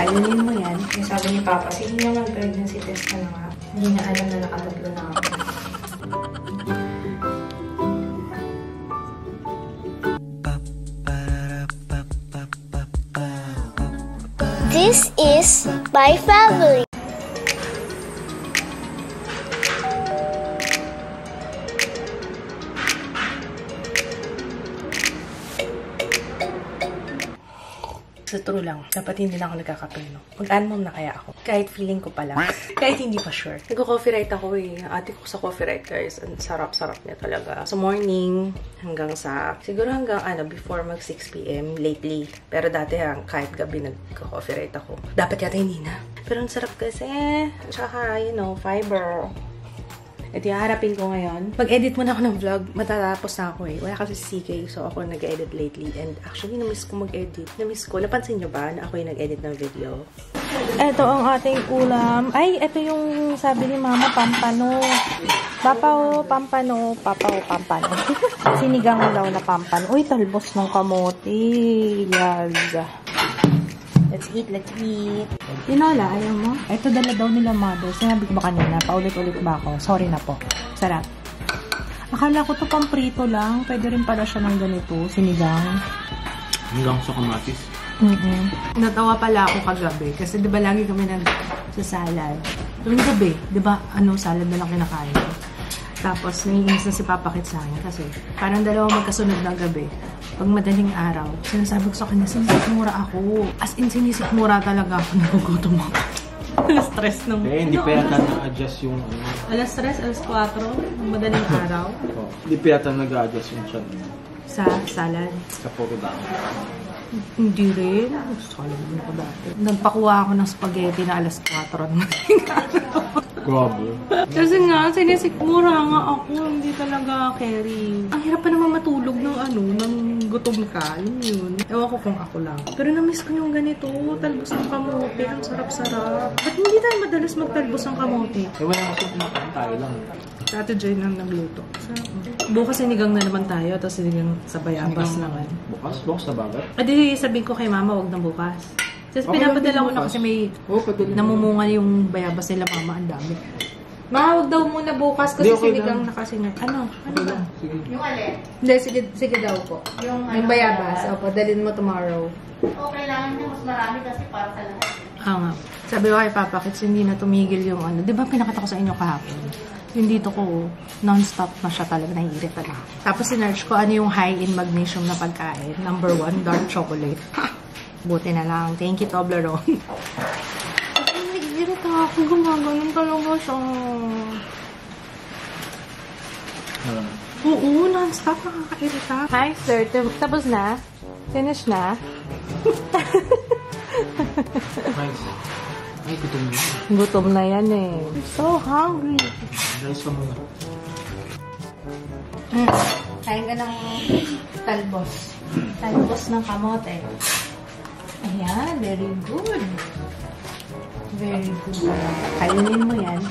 Kainin mo yan. Yung sabi ni Papa, sige na mag-pregnancy test ka na nga. Hindi na alam na nakatatlo na ako. This is my family. Sa true lang, dapat hindi na ako nagkakape, no? Mag-anmom na kaya ako. Kahit feeling ko pa lang. Kahit hindi pa sure. Nag-coffee ako eh. Ate ko sa coffee write, guys. Ang sarap-sarap niya talaga. Sa morning, hanggang sa, siguro hanggang ano, before mag 6pm, lately. Pero dati hang, kahit gabi nag-coffee write ako. Dapat yata hindi na. Pero ang sarap kasi. Tsaka, you know, fiber. Ito yung ko ngayon. Mag-edit muna ako ng vlog. Matatapos na ako eh. Wala kasi si CK, so ako nag-edit lately. And actually, na-miss ko mag-edit. Na-miss ko. Napansin nyo ba na ako yung nag-edit ng video? Ito ang ating ulam. Ay, ito yung sabi ni Mama, pampano. Papaw, pampano, papaw, pampano. Sinigang daw na pampano. Uy, talbos ng kamote. Yes. Let's eat, let's eat. Tinola, ayaw mo? Ito dala daw nila mother. Sinabi ko ba kanina? Paulit-ulit ba ako? Sorry na po. Sarap. Akala ko to pang prito lang. Pwede rin pala siya ng ganito. Sinigang. Hanggang sa kamatis. Mm-mm. Natawa pala ako kagabi. Kasi di ba lagi kami nag sa salad. Tuwing gabi, di ba ano, salad na lang kinakain ko. Tapos, naiinis na si Papa Kit sa akin kasi parang dalawang magkasunod na gabi. Pag madaling araw, sinasabi ko sa kanya, sinisikmura ako. As in, sinisikmura talaga ako. Nagugutom ako. Stress ng... Eh, hindi pa yata na-adjust yung ano. Alas 3, alas 4, ng madaling araw. Oh, hindi pa yata nag-adjust yung chan Sa salad. sa puro dami. Hindi rin. Salad din ako dati. Nagpakuha ako ng spaghetti na alas 4 ng madaling araw. Grabe. Kasi nga, sinisikmura nga ako. Hindi talaga carry. Ang hirap pa naman matulog ng ano, ng gutom ka. Yun yun. Ewan ko kung ako lang. Pero na-miss ko yung ganito. Talbos ng kamote. Ang sarap-sarap. Ba't hindi tayo madalas magtalbos ng kamote? Eh, wala kasi kumakain tayo lang. Dati Joy nang nagluto. Sarap. Bukas sinigang na naman tayo. Tapos sinigang sa bayabas naman. Bukas? Bukas na bagat? Adi, sabihin ko kay mama, wag na bukas. Tapos Okay, pinapadala ko na kasi may padali. namumunga yung bayabas nila mama. Ang dami. Ma, wag daw muna bukas kasi okay sinigang na kasi nga. Ano? Ano ba? Yung alin? Hindi, sige, sige daw po. Yung, Yung ano, bayabas, opo, dalhin mo tomorrow. Okay lang na mas marami kasi para sa lahat. Ah nga. Sabi ko kay Papa Kits, hindi na tumigil yung ano. Di ba pinakita ko sa inyo kahapon? Yung dito ko, non-stop na siya talaga, naiirita na. Tapos sinerch ko ano yung high in magnesium na pagkain. Number one, dark chocolate. Buti na lang. Thank you, Toblerone. Kasi naiirita ako. Gumaganon talaga siya. Ah, Oo, non-stop nakakairita. Hi, sir. Tapos na? Finish na? nice. Ay, gutom mo. Gutom na yan eh. So hungry. Rice ka muna. Mm. Kain ka ng talbos. Talbos ng kamote. Ayan, very good. Very good. Kainin mo yan.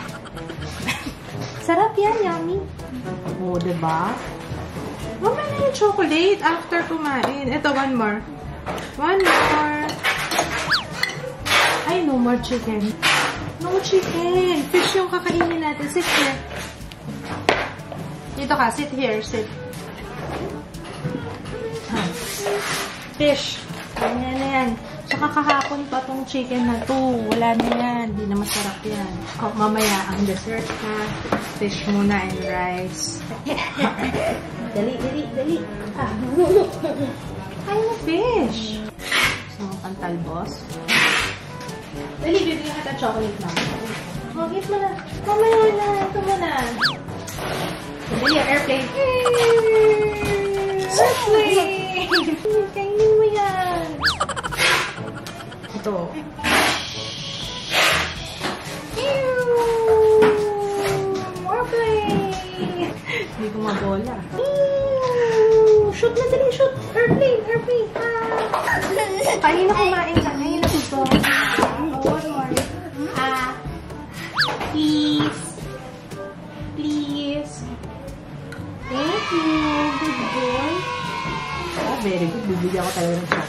Sarap yan, yummy. Oo, diba? Mamaya na yung chocolate after kumain. Ito, one more. One more. Ay, no more chicken. No chicken. Fish yung kakainin natin. Sit here. Dito ka. Sit here. Sit. Fish. Ganyan yan. Tsaka kahapon pa tong chicken na to. Wala na yan. Hindi na masarap yan. Oh, mamaya, ang dessert na. Fish muna and rice. dali, dali, dali. Ah. Ay, na fish. So, pantalbos. Dali, bibigyan kita chocolate na. Oh, eat mo na. Mamaya na. Ito mo na. Dali, airplane. Airplane! Kainin mo yan. Ito. Hindi ko mabola. Shoot na dali, shoot! Airplane, airplane! Ah! Kanina kumain ka, ngayon na. Oh, one more. Ah. Please. Please. Thank you. Good boy. Oh, very good. Bibigyan ko talaga ng.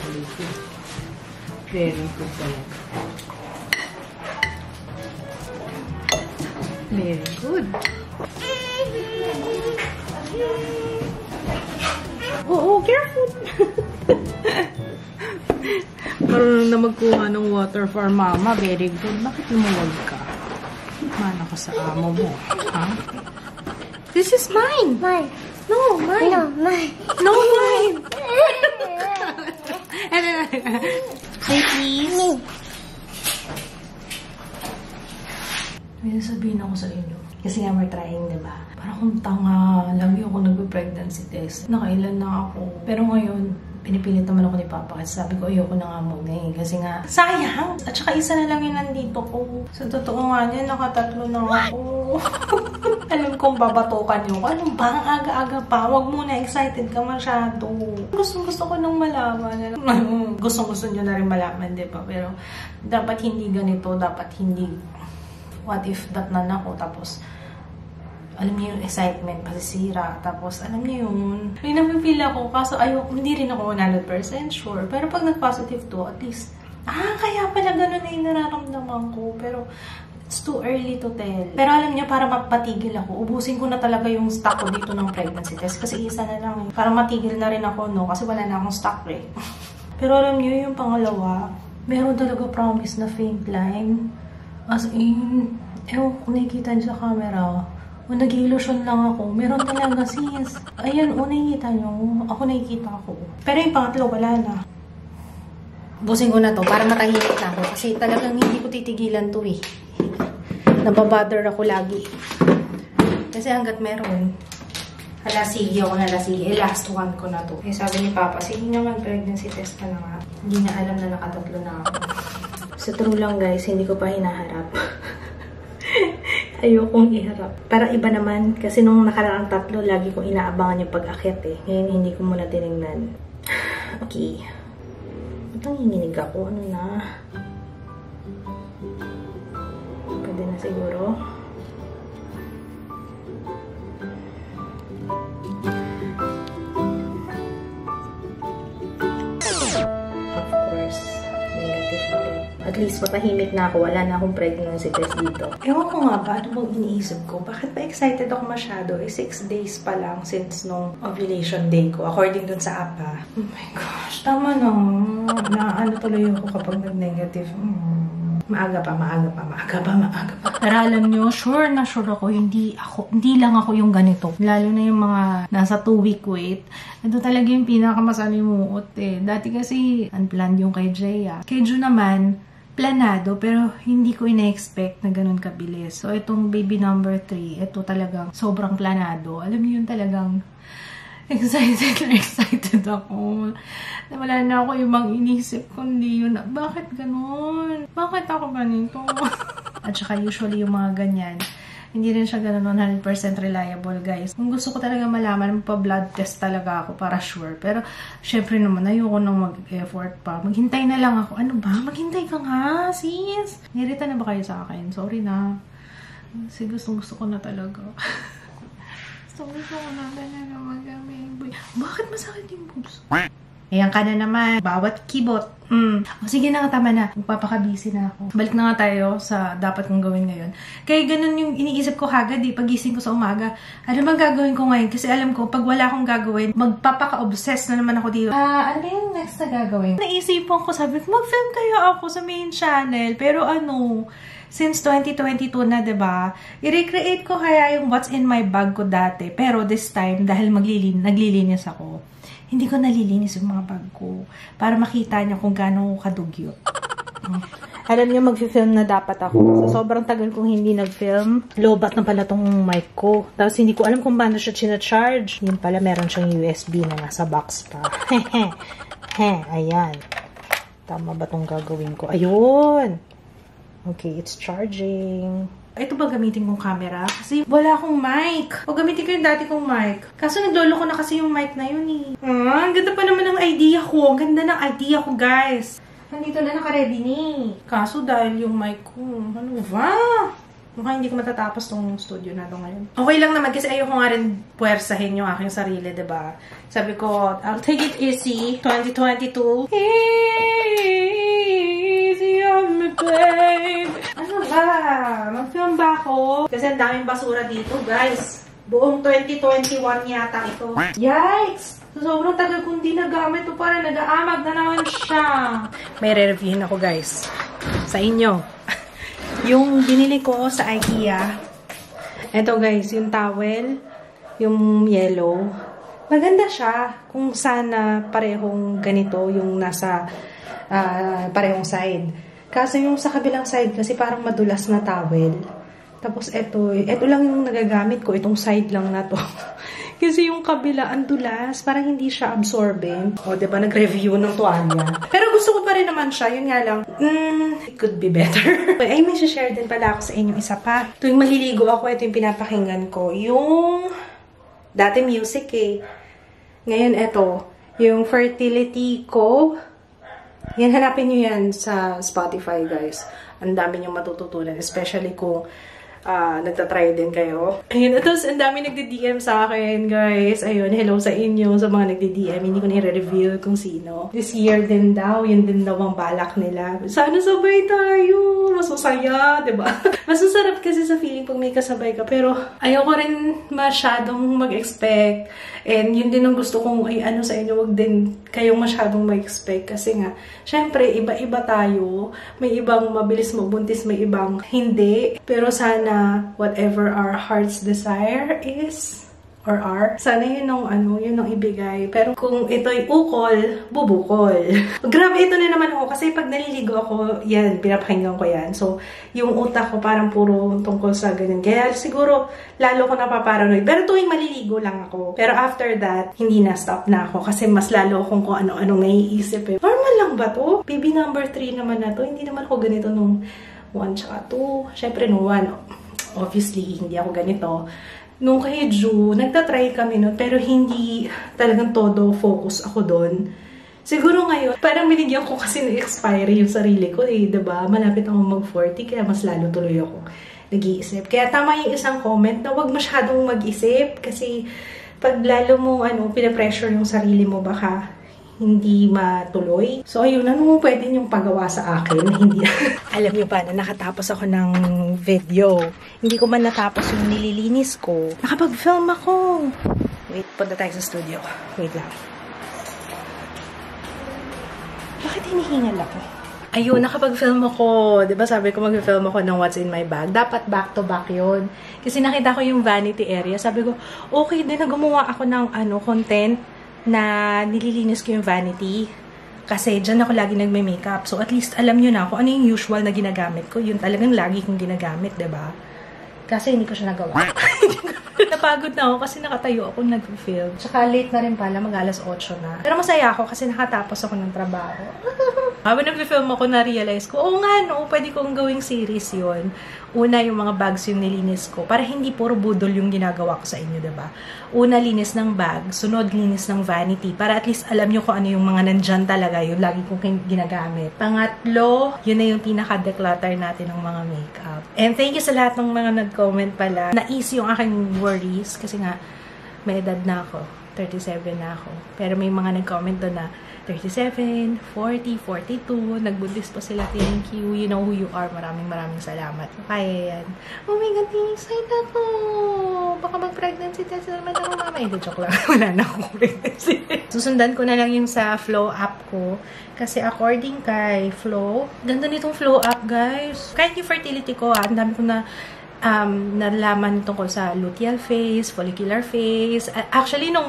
Very good talaga. Very good. Oo, careful! Marunong na magkuha ng water for mama. Very good. Bakit lumuwag ka? Mana ka sa amo mo. Ha? This is mine! Mine. No, mine! No, mine. No, mine! Say please. Me. May sasabihin ako sa inyo. Kasi nga we're trying, di ba? Parang kung tanga, lagi ako nagpe-pregnancy test. Nakailan na ako. Pero ngayon, pinipilit naman ako ni Papa kasi sabi ko, ayoko na nga muna eh. Kasi nga, sayang! At saka isa na lang yung nandito ko. Sa totoo nga niya, nakatatlo na ako. Alam kong babatukan ko. Ano ba? Ang aga-aga pa. Huwag muna. Excited ka masyado. Gusto gusto ko nang malaman. gusto gusto niyo na rin malaman, di ba? Pero dapat hindi ganito. Dapat hindi what if datnan ako tapos alam niyo yung excitement pasisira tapos alam niyo yun. May napipil ako kaso ayoko hindi rin ako 100% sure. Pero pag nag-positive to at least ah kaya pala ganun na yung nararamdaman ko. Pero it's too early to tell. Pero alam niyo para mapatigil ako ubusin ko na talaga yung stock ko dito ng pregnancy test. Kasi isa na lang para matigil na rin ako no? Kasi wala na akong stock eh. Pero alam niyo yung pangalawa meron talaga promise na faint line. As in, ewan ko nakikita sa camera. O nag-illusion lang ako. Meron talaga sis. Ayan, o nakikita niyo. Ako nakikita ako. Pero yung pangatlo, wala na. Busin ko na to para matahimik na ako. Kasi talagang hindi ko titigilan to eh. Nababother ako lagi. Kasi hanggat meron, halasigi ako halasigi. Eh, last one ko na to. Eh, sabi ni Papa, sige nga mag-pregnancy test ka na nga. Hindi niya alam na nakatatlo na ako. Sa true lang guys, hindi ko pa hinaharap. Ayokong iharap. Para iba naman, kasi nung nakaraang tatlo, lagi kong inaabangan yung pag-akit eh. Ngayon, hindi ko muna tinignan. Okay. Ba't nanginginig ako? Ano na? Pwede na siguro. At least matahimik na ako. Wala na akong pregnancy test dito. Ewan ko nga ba, ano bang iniisip ko? Bakit ba excited ako masyado? Eh, six days pa lang since nung ovulation day ko. According dun sa app ha. Oh my gosh, tama na. Na ano tuloy ako kapag nag-negative. Hmm. Maaga pa, maaga pa, maaga pa, maaga pa. Pero alam nyo, sure na sure ako, hindi ako, hindi lang ako yung ganito. Lalo na yung mga nasa two week wait. Ito talaga yung pinakamasalimuot eh. Dati kasi unplanned yung kay Jaya. Kay Ju naman, planado, pero hindi ko ina-expect na ganun kabilis. So, itong baby number 3, ito talagang sobrang planado. Alam niyo yun talagang excited na excited ako. Na wala na ako ibang inisip kundi yun. Bakit ganun? Bakit ako ganito? At saka usually yung mga ganyan, hindi rin siya ganun 100% reliable, guys. Kung gusto ko talaga malaman, pa-blood test talaga ako para sure. Pero, syempre naman, ayoko nang mag-effort pa. Maghintay na lang ako. Ano ba? Maghintay ka nga, sis. Nirita na ba kayo sa akin? Sorry na. Kasi gusto, gusto ko na talaga. gusto, gusto ko na talaga mag-amay. Bakit masakit yung boobs? Ayan ka na naman. Bawat kibot. Mm. O sige na nga, tama na. Magpapakabisi na ako. Balik na nga tayo sa dapat kong gawin ngayon. Kaya ganun yung iniisip ko kagad eh. Pagising ko sa umaga. Ano bang gagawin ko ngayon? Kasi alam ko, pag wala akong gagawin, magpapaka-obsess na naman ako dito. Ah, ano ba yung next na gagawin? Naisipan ko, sabi ko, mag-film kayo ako sa main channel. Pero ano, since 2022 na, 'di ba? I-recreate ko kaya yung what's in my bag ko dati. Pero this time dahil maglilin naglilinis ako, hindi ko nalilinis yung mga bag ko para makita niyo kung gaano kadugyot. Alam niyo, mag-film na dapat ako. So, sobrang tagal kong hindi nag-film. Lobat na pala tong mic ko. Tapos, hindi ko alam kung paano siya charge Yun pala, meron siyang USB na nasa box pa. Hehe. He, ayan. Tama ba tong gagawin ko? Ayun! Okay, it's charging. Ito ba gamitin kong camera? Kasi wala akong mic. O gamitin ko yung dati kong mic. Kaso naglolo ko na kasi yung mic na yun eh. Ah, ang ganda pa naman ng idea ko. Ang ganda ng idea ko, guys. Nandito na naka-ready ni. Kaso dahil yung mic ko, ano ba? Mukhang hindi ko matatapos tong studio na to ngayon. Okay lang naman kasi ayoko nga rin puwersahin yung aking sarili, ba? Sabi ko, I'll take it easy. 2022. Hey! ako. Kasi ang daming basura dito, guys. Buong 2021 yata ito. Yikes! Sobrang tagal kong di nagamit ito para nag-aamag na naman siya. May re-reviewin ako, guys. Sa inyo. yung binili ko sa IKEA. Ito, guys, yung towel. Yung yellow. Maganda siya kung sana parehong ganito yung nasa ah, parehong side. Kaso yung sa kabilang side kasi parang madulas na towel. Tapos eto, eto lang yung nagagamit ko, itong side lang na to. kasi yung kabila, ang dulas, parang hindi siya absorbent. O, di ba, nag-review ng tuwalya. Pero gusto ko pa rin naman siya, yun nga lang, mm, it could be better. Ay, may share din pala ako sa inyo isa pa. Tuwing maliligo ako, ito yung pinapakinggan ko. Yung, dati music eh. Ngayon, eto, yung fertility ko, yan, hanapin nyo yan sa Spotify, guys. Ang dami nyo matututunan, especially kung ah, nagtatry din kayo. Ayun, tapos ang dami nagdi-DM sa akin, guys. Ayun, hello sa inyo, sa mga nagdi-DM. Hindi ko nire-reveal kung sino. This year din daw, yun din daw ang balak nila. Sana sabay tayo. Mas masaya, ba? Mas masarap kasi sa feeling pag may kasabay ka. Pero ayoko rin masyadong mag-expect. And yun din ang gusto kong ay ano sa inyo, wag din kayong masyadong mag-expect. Kasi nga, syempre, iba-iba tayo. May ibang mabilis mabuntis, may ibang hindi. Pero sana, whatever our heart's desire is, or are, sana yun ang ano, yun ang ibigay. Pero kung ito'y ukol, bubukol. Grabe ito na naman ako kasi pag naliligo ako, yan, pinapakinggan ko yan. So, yung utak ko parang puro tungkol sa ganyan. Kaya siguro, lalo ko napaparanoid. Pero tuwing maliligo lang ako. Pero after that, hindi na stop na ako kasi mas lalo akong kung ano-ano naiisip eh. Normal lang ba to? Baby number 3 naman na to. Hindi naman ako ganito nung 1 tsaka 2. Siyempre, nung 1, obviously, hindi ako ganito. Nung kay Ju, nagtatry kami nun, pero hindi talagang todo focus ako doon. Siguro ngayon, parang binigyan ko kasi ng expiry yung sarili ko eh, ba? Malapit ako mag-40, kaya mas lalo tuloy ako nag-iisip. Kaya tama yung isang comment na wag masyadong mag-isip kasi pag lalo mo ano, pinapressure yung sarili mo, baka hindi matuloy. So, ayun, ano pwede yung pagawa sa akin? Hindi. Alam niyo ba na nakatapos ako ng video. Hindi ko man natapos yung nililinis ko. Nakapag-film ako. Wait, punta tayo sa studio. Wait lang. Bakit hinihingal ako? Ayun, nakapag-film ako. Ba sabi ko mag-film ako ng What's in My Bag. Dapat back-to-back yon Kasi nakita ko yung vanity area. Sabi ko, okay din na gumawa ako ng ano, content na nililinis ko yung vanity. Kasi dyan ako lagi nagme-makeup. So at least alam nyo na kung ano yung usual na ginagamit ko. Yun talagang lagi kong ginagamit, ba? Kasi hindi ko siya nagawa. Napagod na ako kasi nakatayo ako nag-film. Tsaka late na rin pala, mag alas 8 na. Pero masaya ako kasi nakatapos ako ng trabaho. Habang nag-film ako, na-realize ko, oo nga, no, pwede kong gawing series yon Una, yung mga bags yung nilinis ko. Para hindi puro budol yung ginagawa ko sa inyo, ba? Una, linis ng bag. Sunod, linis ng vanity. Para at least alam nyo kung ano yung mga nandyan talaga. Yung lagi kong ginagamit. Pangatlo, yun na yung pinaka-declutter natin ng mga makeup. And thank you sa lahat ng mga nag-comment pala. Na-easy yung aking worries. Kasi nga, may edad na ako. 37 na ako. Pero may mga nag-comment doon na 37, 40, 42. Nagbuntis pa sila. Thank you. You know who you are. Maraming maraming salamat. Kaya yan. Oh my God, excited ako. Baka mag-pregnancy test na naman ako mama. Hindi, joke lang. Wala na akong pregnancy. Susundan ko na lang yung sa flow app ko. Kasi according kay Flow, ganda nitong flow app, guys. Kahit yung fertility ko, ah, ang dami ko na um, nalaman tungkol sa luteal phase, follicular phase. Actually, nung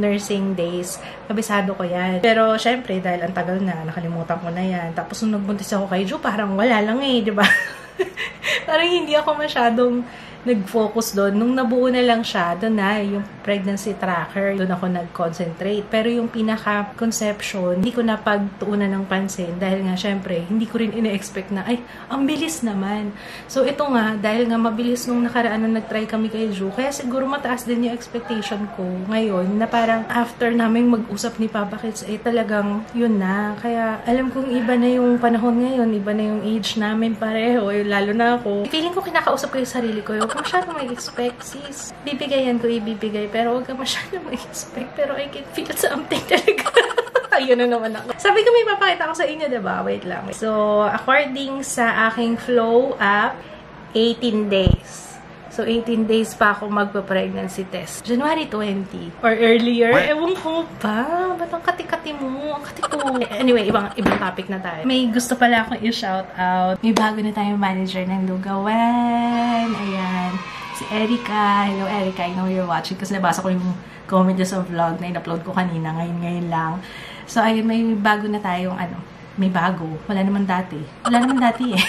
nursing days, kabisado ko yan. Pero, syempre, dahil ang tagal na, nakalimutan ko na yan. Tapos, nung nagbuntis ako kay Ju, parang wala lang eh, di ba? parang hindi ako masyadong nag-focus doon. Nung nabuo na lang siya, doon na yung pregnancy tracker, doon ako nag-concentrate. Pero yung pinaka-conception, hindi ko na pagtuunan ng pansin dahil nga syempre, hindi ko rin ina-expect na, ay, ang bilis naman. So ito nga, dahil nga mabilis nung nakaraan nung nag-try kami kay Ju, kaya siguro mataas din yung expectation ko ngayon na parang after namin mag-usap ni Papa Kids, eh talagang yun na. Kaya alam kong iba na yung panahon ngayon, iba na yung age namin pareho, eh, lalo na ako. Feeling ko kinakausap ko yung sarili ko, huwag ka masyadong mag-expect, sis. Bibigayan ko, ibibigay, pero huwag ka masyadong mag-expect. Pero I can feel something talaga. Ayun na naman ako. Sabi ko may papakita ko sa inyo, diba? Wait lang. So, according sa aking Flow app, 18 days. So, 18 days pa ako magpa-pregnancy test. January 20 or earlier. Ewan ko ba? Ba't ang kati-kati mo? Ang kati ko. Anyway, ibang, ibang topic na tayo. May gusto pala akong i-shout out. May bago na tayong manager ng Lugawan. Ayan. Si Erica. Hello, Erica. I know you're watching kasi nabasa ko yung comment sa vlog na in-upload ko kanina. Ngayon-ngayon lang. So, ayun, may bago na tayong ano. May bago. Wala naman dati. Wala naman dati eh.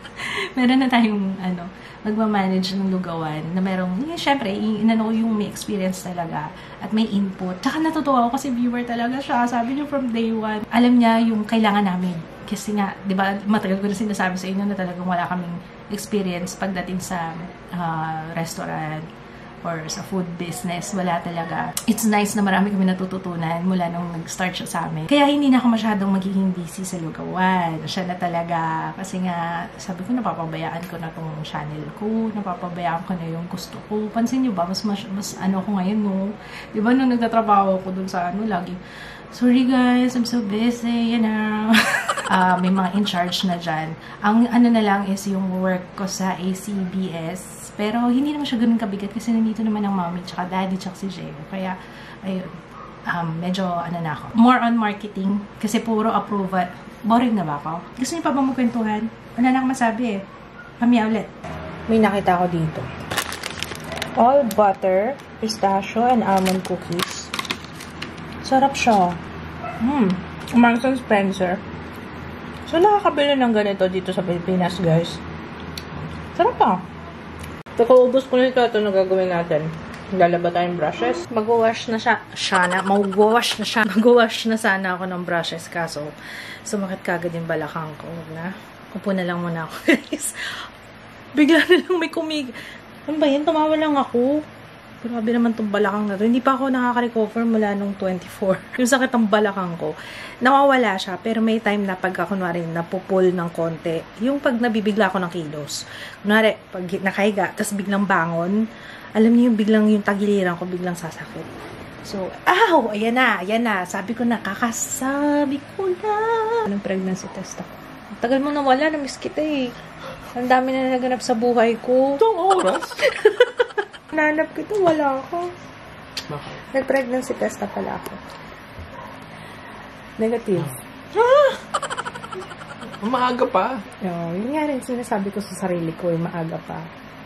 Meron na tayong ano, nagmamanage ng lugawan na merong, yun, syempre, inano yung may experience talaga at may input. Tsaka natutuwa ako kasi viewer talaga siya. Sabi niyo from day one, alam niya yung kailangan namin. Kasi nga, di ba, matagal ko na sinasabi sa inyo na talagang wala kaming experience pagdating sa uh, restaurant or sa food business, wala talaga. It's nice na marami kami natututunan mula nung nag-start siya sa amin. Kaya hindi na ako masyadong magiging busy sa lugawan. Siya na talaga. Kasi nga, sabi ko, napapabayaan ko na tong channel ko. Napapabayaan ko na yung gusto ko. Pansin niyo ba, mas, mas, mas ano ko ngayon, no? Di ba, nung nagtatrabaho ko dun sa ano, lagi, Sorry guys, I'm so busy, you know. uh, may mga in charge na dyan. Ang ano na lang is yung work ko sa ACBS. Pero hindi naman siya ganun kabigat kasi nandito naman ang mommy, tsaka daddy, tsaka si Jeo. Kaya, ayun. Um, medyo ano na ako. More on marketing kasi puro approval. Boring na ba ako? Gusto niyo pa ba magkwentuhan? Wala na akong masabi eh. Pamaya ulit. May nakita ko dito. All butter, pistachio, and almond cookies. Sarap siya. Hmm. Marks and Spencer. So, nakakabili ng ganito dito sa Pilipinas, guys. Sarap pa. So, kaubos ko na ito. Na gagawin natin. Lalaba tayong brushes. Mag-wash na siya. Siya na. Mag-wash na siya. Mag-wash na sana ako ng brushes. Kaso, sumakit kagad yung balakang ko. Huwag na. Upo na lang muna ako. Bigla na lang may kumig. Ano ba yan? Tumawa lang ako. Grabe naman tong balakang na to. Hindi pa ako nakaka-recover mula nung 24. Yung sakit ng balakang ko. Nawawala siya, pero may time na pagka kunwari napupul ng konti, yung pag nabibigla ako ng kilos. Kunwari, pag nakahiga, tapos biglang bangon, alam niyo yung biglang yung tagiliran ko, biglang sasakit. So, aw! Ayan na, ayan na. Sabi ko na, kakasabi ko na. Anong pregnancy test ako? Tagal mo na wala, namiss kita eh. Ang dami na naganap sa buhay ko. Itong oras? Nanap kita, wala ako. Bakit? Nag-pregnancy test na pala ako. Negative. Maaga pa. Oh, yun nga rin sinasabi ko sa sarili ko, yung maaga pa.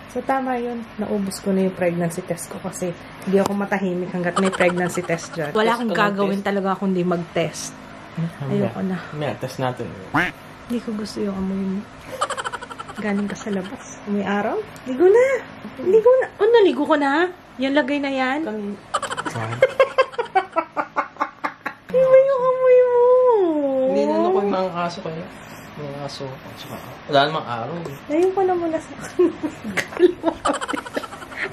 So, tama yun. Naubos ko na yung pregnancy test ko kasi hindi ako matahimik hanggat may pregnancy test dyan. Wala akong gagawin test. talaga kung di mag-test. Ayoko na. May test natin. Hindi ko gusto yung amoy mo. Galing ka sa labas. May araw? Ligo na! Ligo na! Oh, naligo ko na? Yan lagay na yan? Iba yung amoy mo! Hindi na ako yung mga aso kayo. Mga aso. Wala namang araw. eh. Layo ko na muna sa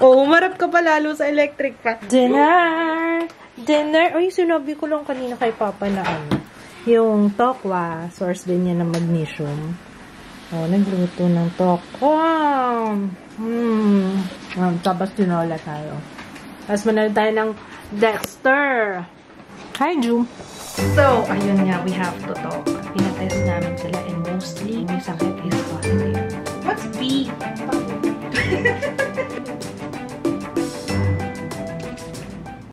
Oo, oh, marap ka pa lalo sa electric pa. Dinner! Dinner! Uy, sinabi ko lang kanina kay Papa na ano. Yung tokwa, source din niya ng magnesium. Oh, nagluto ng tokwa. Hmm. Um, tapos tinola tayo. Tapos manood tayo ng Dexter. Hi, Ju. So, ayun nga, we have to talk. Pinatest namin sila and mostly, may sakit is positive. What's B?